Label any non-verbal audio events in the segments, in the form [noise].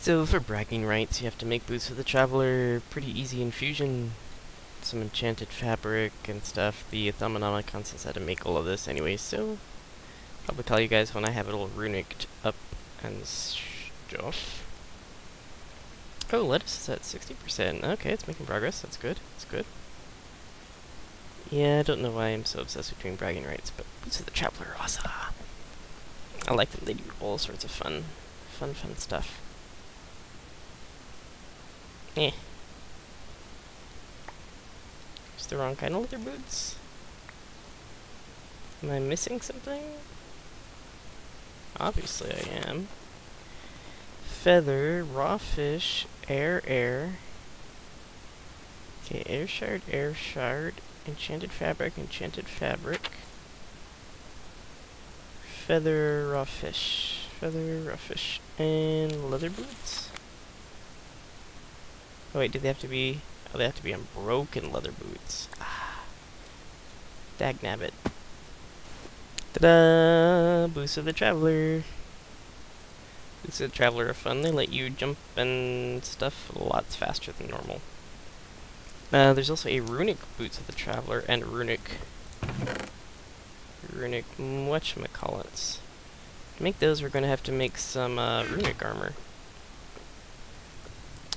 So for bragging rights, you have to make boots for the Traveler pretty easy infusion. Some enchanted fabric and stuff. The Thaumonomicon says how to make all of this anyway, so probably tell you guys when I have it all runic up and stuff. Oh, lettuce is at 60%. Okay, it's making progress. That's good. That's good. Yeah, I don't know why I'm so obsessed with doing bragging rights, but Boots of the Traveler awesome. I like them. They do all sorts of fun, fun, fun stuff. Eh. It's the wrong kind of leather boots. Am I missing something? Obviously I am. Feather, raw fish, air, air. Okay, air shard, air shard, enchanted fabric, enchanted fabric. Feather, raw fish, feather, raw fish, and leather boots. Oh wait, do they have to be... Oh, they have to be unbroken leather boots. Ah. Dagnabbit. Ta-da! Boots of the Traveler. Boots of the Traveler are fun. They let you jump and stuff lots faster than normal. Uh, there's also a runic Boots of the Traveler and runic... Runic... whatchamacallits. To make those, we're going to have to make some uh, runic armor.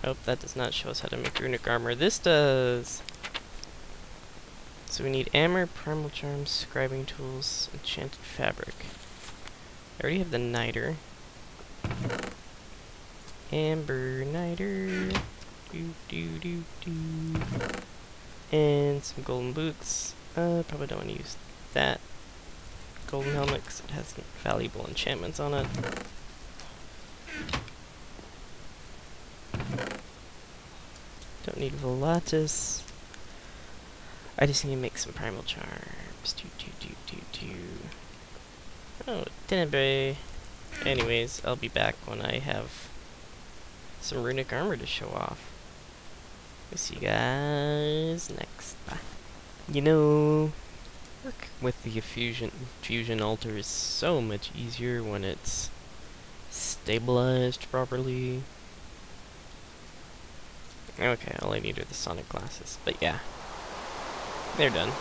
Oh, that does not show us how to make runic armor. This does! So we need armor, primal charms, scribing tools, enchanted fabric. I already have the nitor. Amber nitor. Do do do do. And some golden boots. Uh, probably don't want to use that golden helmet because it has valuable enchantments on it. Don't need Volatus. I just need to make some primal charms. Do, do, do, do, do. Oh. Anyways, I'll be back when I have some runic armor to show off. We'll see you guys next. Bye. You know, work with the fusion fusion altar is so much easier when it's stabilized properly. Okay, all I need are the sonic glasses. But yeah, they're done.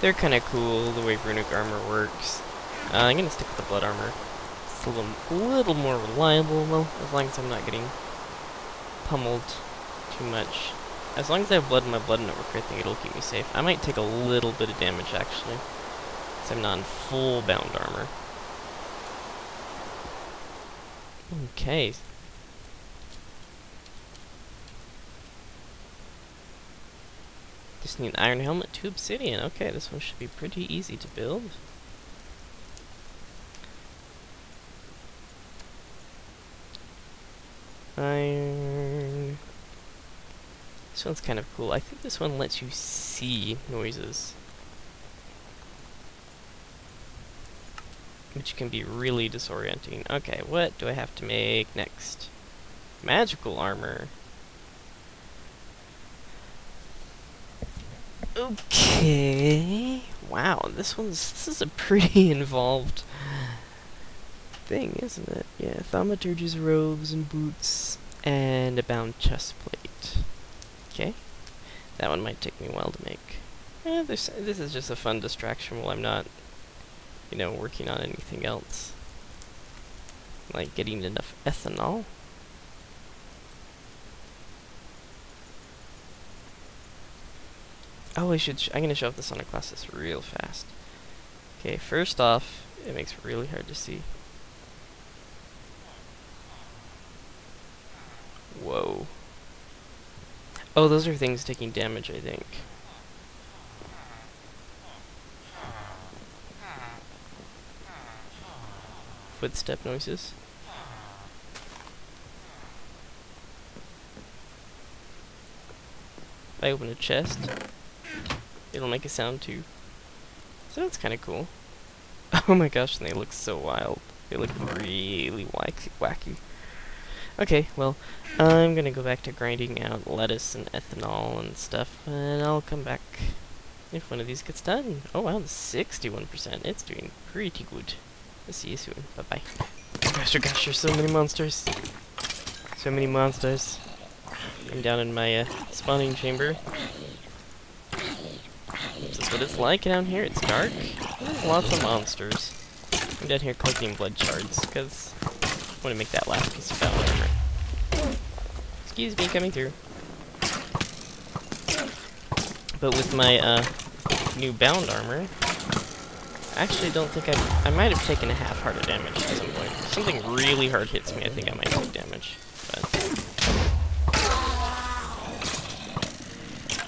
They're kind of cool, the way runic armor works. Uh, I'm gonna stick with the blood armor. It's a little, little more reliable, well, as long as I'm not getting pummeled too much. As long as I have blood in my blood network, I think it'll keep me safe. I might take a little bit of damage, actually. Because I'm not in full bound armor. Okay, Just need an iron helmet, two obsidian. Okay, this one should be pretty easy to build. Iron. This one's kind of cool. I think this one lets you see noises. Which can be really disorienting. Okay, what do I have to make next? Magical armor. Okay. Wow, this one's this is a pretty [laughs] involved thing, isn't it? Yeah, thaumaturge's robes and boots and a bound chest plate. Okay. That one might take me a while to make. Eh, this this is just a fun distraction while I'm not, you know, working on anything else. Like getting enough ethanol. Oh, I should. I'm gonna show off the sonic glasses real fast. Okay, first off, it makes it really hard to see. Whoa. Oh, those are things taking damage, I think. Footstep noises. I open a chest it'll make a sound too. So that's kind of cool. [laughs] Oh my gosh, they look so wild. They look really wacky. Okay, well, I'm gonna go back to grinding out lettuce and ethanol and stuff, and I'll come back if one of these gets done. Oh wow, 61%. It's doing pretty good. I'll see you soon. Bye-bye. Gosh, oh gosh, there's so many monsters. So many monsters. I'm down in my uh, spawning chamber. This what it's like down here. It's dark. Lots of monsters. I'm down here collecting blood shards, because I want to make that last piece of battle armor. Excuse me, coming through. But with my uh, new bound armor, I actually don't think I... I might have taken a half heart of damage at some point. If something really hard hits me, I think I might take damage. But...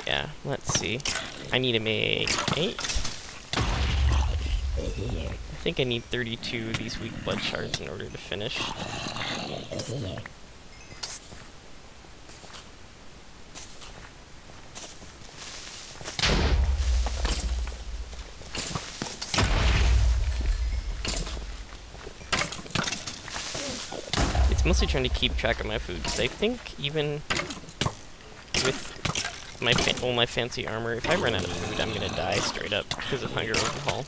Yeah, let's see. I need to make 8. I think I need 32 of these weak blood shards in order to finish. It's mostly trying to keep track of my food, because I think even with my all my fancy armor, if I run out of food, I'm gonna die straight up because of hunger overhaul.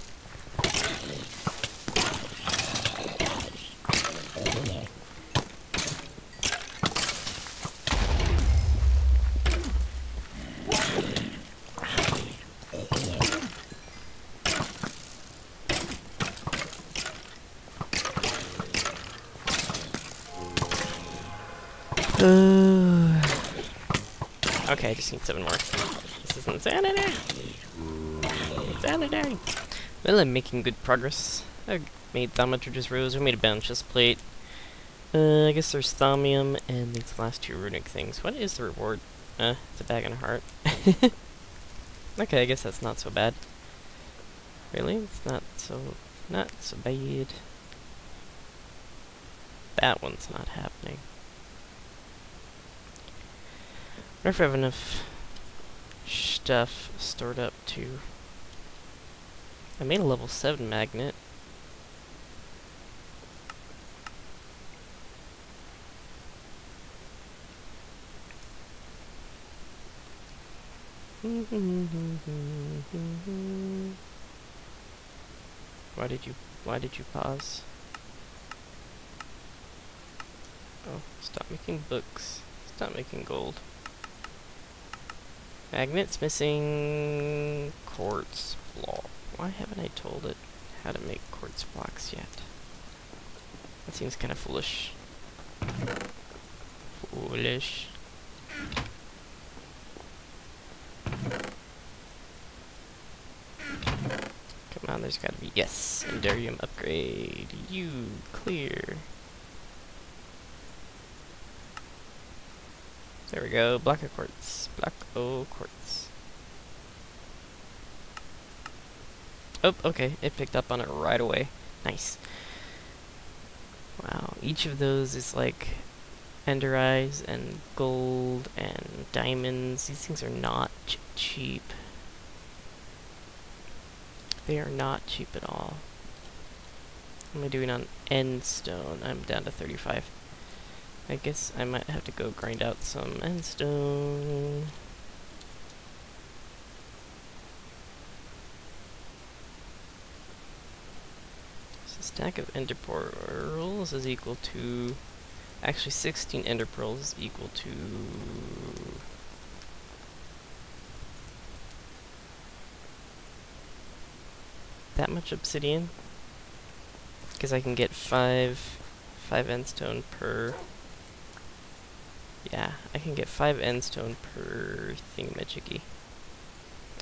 Okay, I just need seven more. This is insanity! Insanity! Well, I'm making good progress. I made Thaumaturge's Robes, I made a Bounteous Plate. Uh, I guess there's Thaumium and these last two runic things. What is the reward? Uh, it's a bag and a heart. [laughs] okay, I guess that's not so bad. Really? It's not so... not so bad. That one's not happening. I wonder if I have enough stuff stored up to... I made a level 7 magnet. why did you why did you pause? Oh, stop making books. Stop making gold. Magnets missing quartz block. Why haven't I told it how to make quartz blocks yet? That seems kind of foolish. Foolish. Come on, there's gotta be... Yes! Enderium upgrade. You clear. There we go. Black of quartz. Black O quartz. Oh, okay. It picked up on it right away. Nice. Wow. Each of those is like ender eyes and gold and diamonds. These things are not ch cheap. They are not cheap at all. What am I doing on end stone? I'm down to 35. I guess I might have to go grind out some endstone. So stack of ender pearls is equal to... Actually, 16 ender pearls is equal to... That much obsidian? Because I can get 5... 5 endstone per yeah, I can get 5 endstone per thingamajiggy.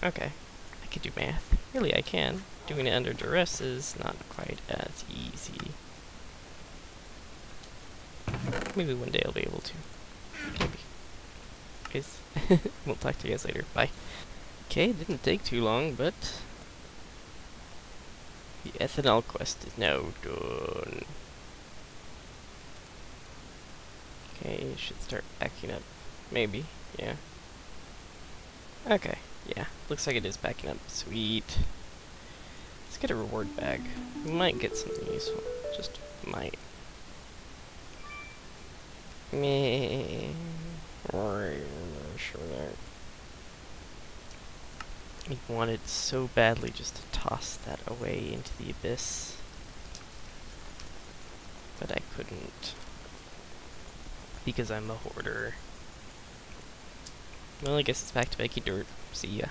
Okay, I can do math. Really, I can. Doing it under duress is not quite as easy. Maybe one day I'll be able to. Maybe. Guys, [laughs] we'll talk to you guys later. Bye. Okay, didn't take too long, but... The ethanol quest is now done. Okay, you should start backing up. Maybe, yeah. Okay, yeah. Looks like it is backing up. Sweet. Let's get a reward bag. We might get something useful. Just might. Me. I'm not sure there. I wanted so badly just to toss that away into the abyss. But I couldn't. Because I'm a hoarder. Well, I guess it's back to Becky Dirt. See ya.